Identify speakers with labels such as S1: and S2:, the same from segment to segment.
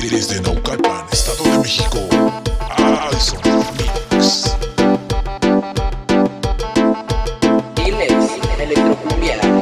S1: Desde Naucalpan, Estado de México, Alison Mix.
S2: Diles, Electrocumbia.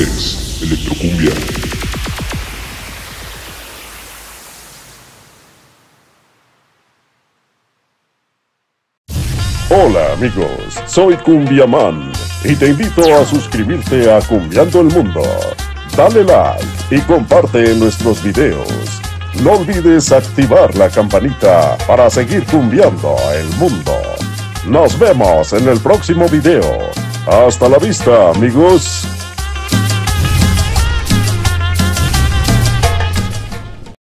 S1: Electrocumbia.
S3: Hola amigos, soy Cumbiaman y te invito a suscribirte a Cumbiando el Mundo. Dale like y comparte nuestros videos. No olvides activar la campanita para seguir cumbiando el mundo. Nos vemos en el próximo video. Hasta la vista amigos.